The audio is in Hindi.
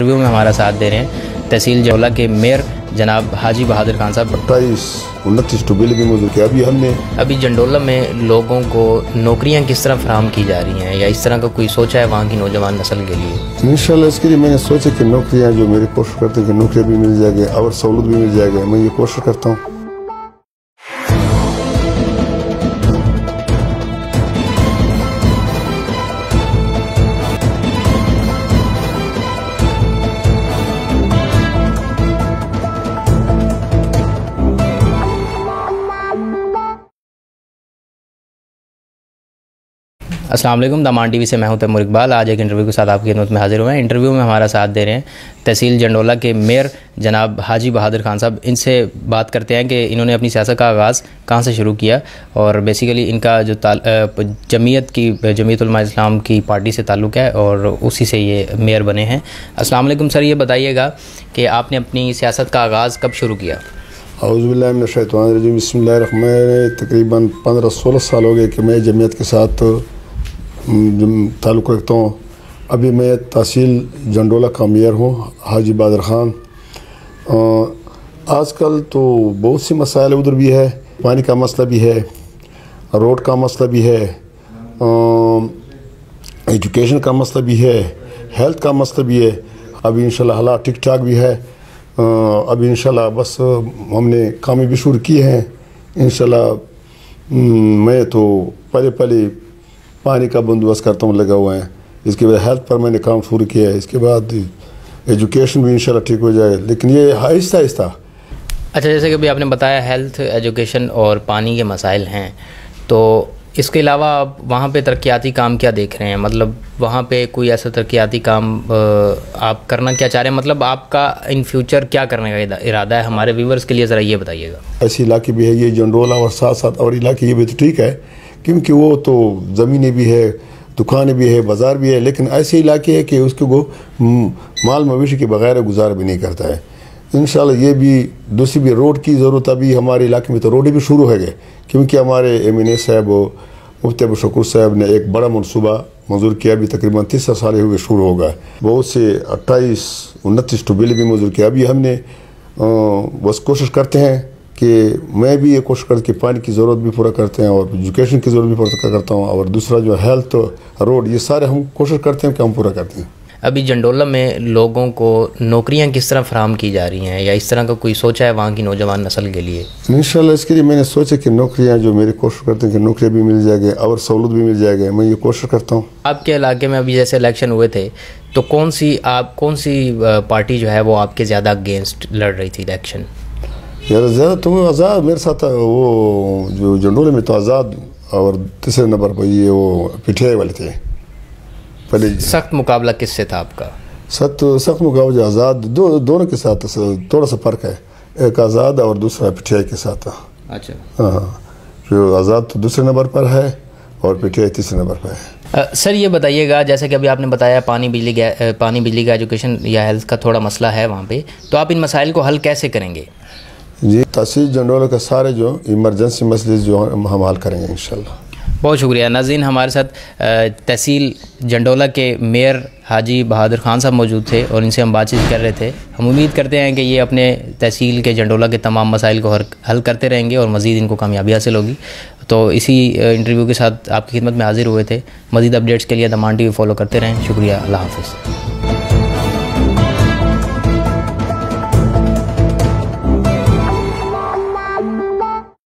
इंटरव्यू में हमारा साथ दे रहे हैं तहसील जौला के मेयर जनाब हाजी बहादुर खान साहब। अट्ठाईस उनतीस टू बिल भी मौजूद अभी हमने अभी जंडोला में लोगों को नौकरियाँ किस तरह फराम की जा रही हैं या इस तरह का कोई सोचा है वहाँ की नौजवान नस्ल के लिए? इंशाल्लाह इसके लिए मैंने सोचा कि नौकरियाँ जो मेरी कोशिश करते हैं कि नौकरियाँ भी मिल जाएगी और सहूलत भी मिल जाएगी। मैं ये कोशिश करता हूँ वालेकुम दमान टीवी से मैं हूँ तैमूर इकबाल। आज एक इंटरव्यू के साथ आपकी खिदमत में हाजिर हुए हैं। इंटरव्यू में हमारा साथ दे रहे हैं तहसील जंडोला के मेयर जनाब हाजी बहादुर खान साहब। इनसे बात करते हैं कि इन्होंने अपनी सियासत का आगाज़ कहाँ से शुरू किया और बेसिकली इनका जो जमीयत की जमीयत इस्लाम की पार्टी से ताल्लुक़ है और उसी से ये मेयर बने हैं। वालेकुम सर, ये बताइएगा कि आपने अपनी सियासत का आगाज़ कब शुरू किया? तकरीबन पंद्रह सोलह साल हो गए कि मैं जमीयत के साथ ताल्लुक़ रखता हूँ। अभी मैं तहसील जंडोला का मेयर हूँ, हाजी बहादुर ख़ान। आजकल तो बहुत सी मसाइल उधर भी है, पानी का मसला भी है, रोड का मसला भी है एजुकेशन का मसला भी है, हेल्थ का मसला भी है। अभी इंशाल्लाह हालात ठीक ठाक भी है। अभी इंशाल्लाह बस हमने काम भी शुरू किए हैं। इंशाल्लाह मैं तो पहले पहले पानी का बंदोबस्त करता हूँ लगा हुआ है। इसके बाद हेल्थ पर मैंने काम शुरू किया है। इसके बाद एजुकेशन भी इंशाल्लाह ठीक हो जाए लेकिन ये आहिस्ता आहिस्ता अच्छा जैसे कि अभी आपने बताया हेल्थ एजुकेशन और पानी के मसाइल हैं तो इसके अलावा आप वहाँ पे तरक्याती काम क्या देख रहे हैं? मतलब वहाँ पे कोई ऐसा तरक्याती काम आप करना क्या चाह रहे हैं? मतलब आपका इन फ्यूचर क्या करने का इरादा है? हमारे व्यूवर्स के लिए ज़रा ये बताइएगा। ऐसे इलाके भी है ये जंडोला और साथ साथ और इलाके ये भी तो ठीक है। क्योंकि वो तो ज़मीनें भी है, दुकानें भी है, बाज़ार भी है, लेकिन ऐसे इलाके हैं कि उसको वो माल मवेशी के बगैर गुजार भी नहीं करता है। इन ये भी, दूसरी भी रोड की ज़रूरत अभी हमारे इलाके में तो रोडें भी शुरू है गए, क्योंकि हमारे एम एन ए साहब मुफ्ती अबू शकुर साहब ने एक बड़ा मनसूबा मंजूर किया, अभी तकरीबन तीस साल हुए शुरू होगा। बहुत से अट्ठाईस, उनतीस टू बिल भी मंजूर किया। अभी हमने बस कोशिश करते हैं कि मैं भी ये कोशिश करती कि पानी की ज़रूरत भी पूरा करते हैं और एजुकेशन की ज़रूरत भी पूरा करता हूँ और दूसरा जो हेल्थ रोड ये सारे हम कोशिश करते हैं कि हम पूरा करते हैं। अभी जंडोला में लोगों को नौकरियाँ किस तरह फराम की जा रही हैं या इस तरह का कोई सोचा है वहाँ की नौजवान नस्ल के लिए? इन इसके लिए मैंने सोचा कि नौकरियाँ जो मेरी कोशिश करते हैं कि नौकरियाँ भी मिल जाएगी और सहूलत भी मिल जाएगी मैं ये कोशिश करता हूँ। आपके इलाके में अभी जैसे इलेक्शन हुए थे तो कौन सी आप कौन सी पार्टी जो है वो आपके ज़्यादा अगेंस्ट लड़ रही थी इलेक्शन यार ज़्यादा तो आज़ाद मेरे साथ वो जो जंडोले में तो आज़ाद और तीसरे नंबर पर ये वो पिठिया वाले थे पहले सख्त मुकाबला किससे था आपका? सख्त सख्त मुकाबला आज़ाद दो दोनों के साथ थोड़ा सा फ़र्क है। एक आज़ाद और दूसरा पिठिया के साथ। अच्छा। हाँ जो आज़ाद तो दूसरे नंबर पर है और पिठिया तीसरे नंबर पर है। आ, सर ये बताइएगा जैसे कि अभी आपने बताया पानी बिजली पानी बिजली का एजुकेशन या हेल्थ का थोड़ा मसला है वहाँ पे तो आप इन मसाइल को हल कैसे करेंगे? जी, तहसील जंडोला के सारे जो इमरजेंसी मसले जो हम हल करेंगे इन बहुत शुक्रिया। नाजीन हमारे साथ तहसील जंडोला के मेयर हाजी बहादुर खान साहब मौजूद थे और इनसे हम बातचीत कर रहे थे। हम उम्मीद करते हैं कि ये अपने तहसील के जंडोला के तमाम मसाइल को हल करते रहेंगे और मज़ीद इनको कामयाबी हासिल होगी। तो इसी इंटरव्यू के साथ आपकी खिदमत में हाजिर हुए थे। मज़ीद अपडेट्स के लिए दमान टी फॉलो करते रहें। शुक्रिया। अल्लाह हाफ़